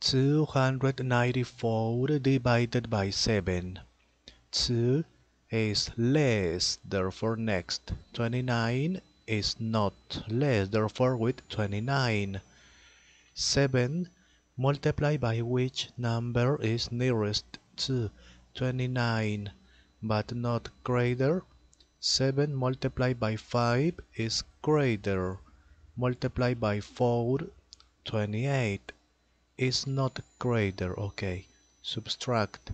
294 divided by 7. 2 is less, therefore next. 29 is not less, therefore with 29. 7 multiplied by which number is nearest to 29 but not greater. 7 multiplied by 5 is greater. Multiplied by 4, 28 is not greater. Okay, subtract.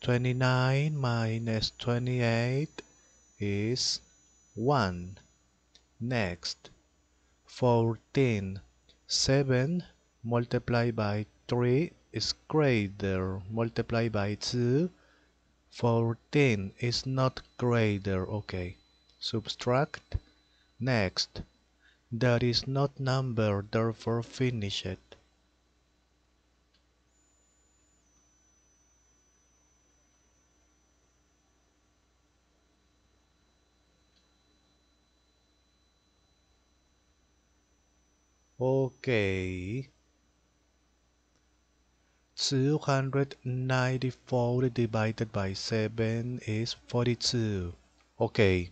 29 minus 28 is 1. Next, 14. 7 multiplied by 3 is greater. Multiplied by 2, 14 is not greater. Okay, subtract. Next, that is not number, therefore finish it. Okay. 294 divided by 7 is 42. Okay.